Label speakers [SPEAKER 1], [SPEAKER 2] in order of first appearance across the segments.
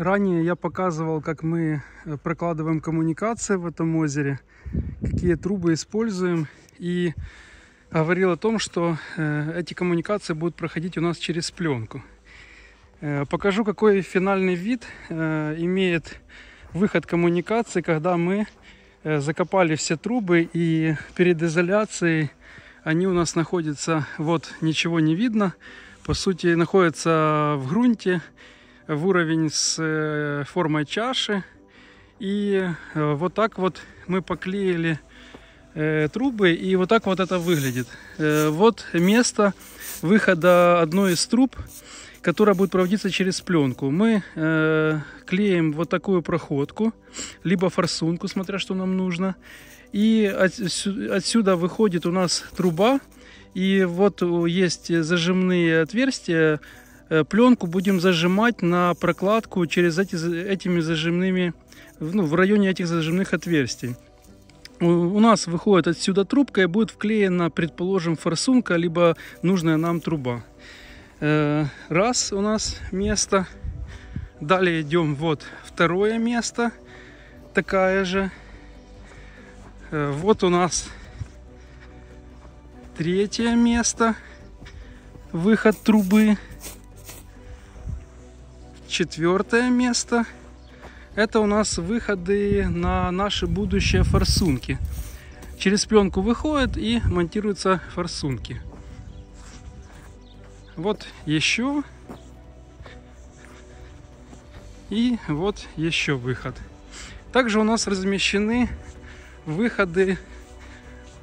[SPEAKER 1] Ранее я показывал, как мы э, прокладываем коммуникации в этом озере, какие трубы используем и говорил о том, что э, эти коммуникации будут проходить у нас через пленку. Э, покажу, какой финальный вид имеет выход коммуникации, когда мы закопали все трубы и перед изоляцией они у нас находятся, вот ничего не видно, по сути находятся в грунте в уровень с э, формой чаши. И э, вот так вот мы поклеили э, трубы, и вот так вот это выглядит. Вот место выхода одной из труб, которая будет проводиться через пленку. Мы клеим вот такую проходку, либо форсунку, смотря что нам нужно. И отсюда выходит у нас труба, и вот есть зажимные отверстия, пленку будем зажимать на прокладку через эти, этими зажимными, ну, в районе этих зажимных отверстий. У нас выходит отсюда трубка и будет вклеена, предположим, форсунка, либо нужная нам труба. Э, раз у нас место. Далее идем вот второе место. Такая же. Э, вот у нас третье место. Выход трубы четвертое место. Это у нас выходы на наши будущие форсунки. Через пленку выходят и монтируются форсунки. Вот еще. И вот еще выход. Также у нас размещены выходы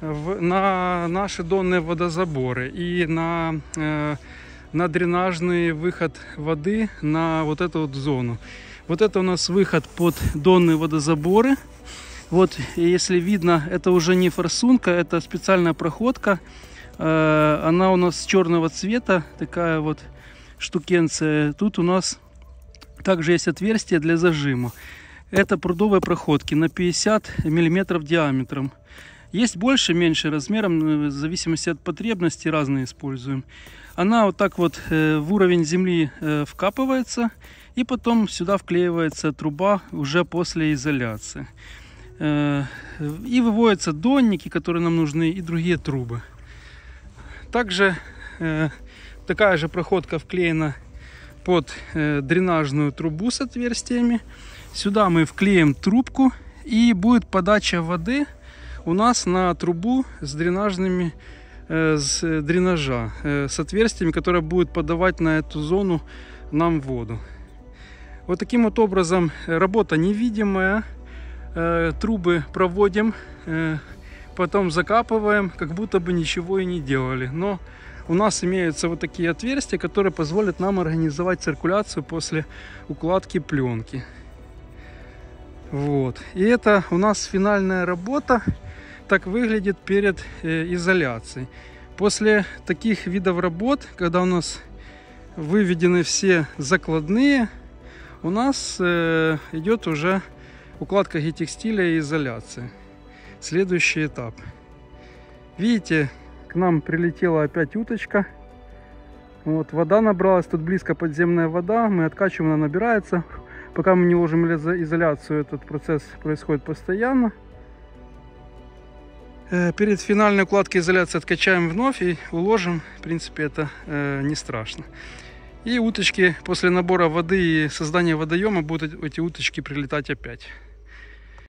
[SPEAKER 1] в, на наши донные водозаборы и на э, на дренажный выход воды на вот эту вот зону. Вот это у нас выход под донные водозаборы. Вот, если видно, это уже не форсунка, это специальная проходка. Э, она у нас черного цвета, такая вот штукенция. Тут у нас также есть отверстие для зажима. Это прудовые проходки на 50 миллиметров диаметром. Есть больше, меньше размером, э, в зависимости от потребностей разные используем. Она вот так вот э, в уровень земли э, вкапывается и потом сюда вклеивается труба уже после изоляции. И выводятся донники, которые нам нужны, и другие трубы. Также такая же проходка вклеена под дренажную трубу с отверстиями. Сюда мы вклеим трубку и будет подача воды – у нас на трубу с дренажными э, с дренажа, э, с отверстиями, которое будет подавать на эту зону нам воду. Вот таким вот образом работа невидимая. Э, трубы проводим, потом закапываем, как будто бы ничего и не делали. Но у нас имеются вот такие отверстия, которые позволят нам организовать циркуляцию после укладки пленки. Вот. И это у нас финальная работа так выглядит перед э, изоляцией. После таких видов работ, когда у нас выведены все закладные, у нас э, идет уже укладка геотекстиля и изоляция. Следующий этап. Видите, к нам прилетела опять уточка. Вот, вода набралась, тут близко подземная вода, мы откачиваем, она набирается. Пока мы не ложим изоляцию, этот процесс происходит постоянно. Э, перед финальной укладкой изоляции откачаем вновь и уложим. В принципе, это э, не страшно. И уточки после набора воды и создания водоема будут эти уточки прилетать опять.